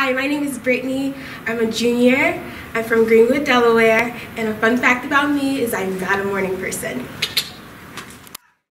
Hi, my name is Brittany. I'm a junior. I'm from Greenwood, Delaware. And a fun fact about me is I'm not a morning person.